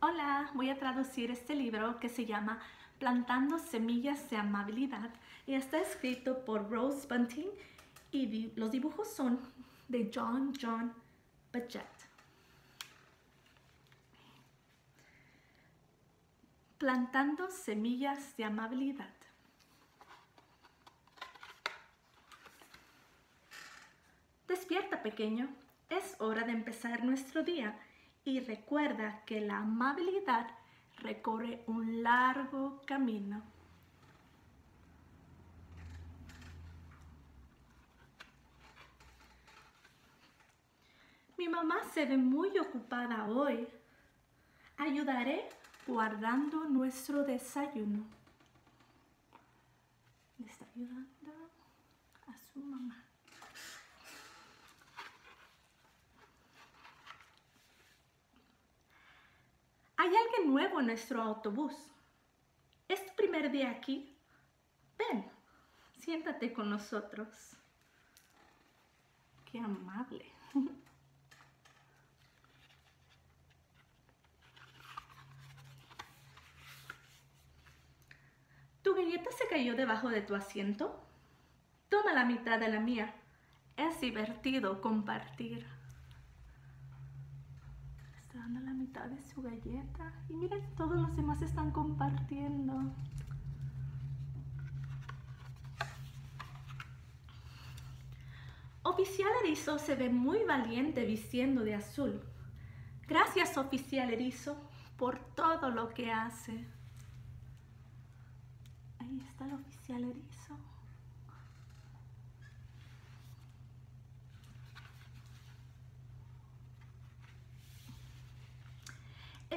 Hola, voy a traducir este libro que se llama Plantando Semillas de Amabilidad y está escrito por Rose Bunting y los dibujos son de John John Bajet. Plantando Semillas de Amabilidad. Despierta, pequeño. Es hora de empezar nuestro día y recuerda que la amabilidad recorre un largo camino. Mi mamá se ve muy ocupada hoy. Ayudaré guardando nuestro desayuno. Le está ayudando a su mamá. Hay alguien nuevo en nuestro autobús. ¿Es tu primer día aquí? Ven, siéntate con nosotros. Qué amable. ¿Tu galleta se cayó debajo de tu asiento? Toma la mitad de la mía. Es divertido compartir dando la mitad de su galleta. Y miren, todos los demás están compartiendo. Oficial Erizo se ve muy valiente vistiendo de azul. Gracias, Oficial Erizo, por todo lo que hace. Ahí está el Oficial Erizo.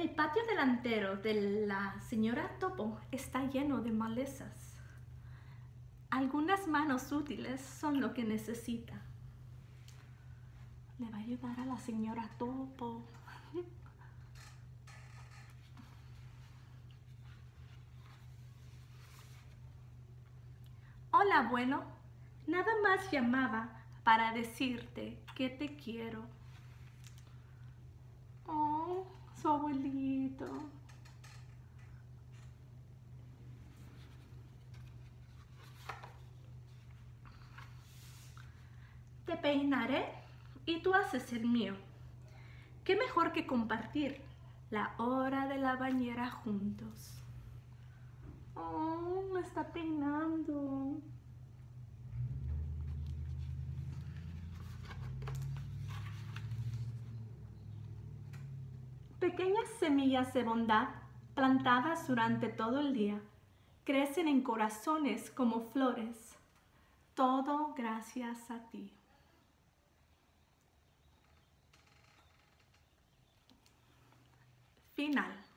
El patio delantero de la señora Topo está lleno de malezas. Algunas manos útiles son lo que necesita. Le va a ayudar a la señora Topo. Hola, bueno. Nada más llamaba para decirte que te quiero. Oh su abuelito. Te peinaré y tú haces el mío. ¿Qué mejor que compartir la hora de la bañera juntos? Oh, me está peinando. Pequeñas semillas de bondad plantadas durante todo el día crecen en corazones como flores. Todo gracias a ti. Final.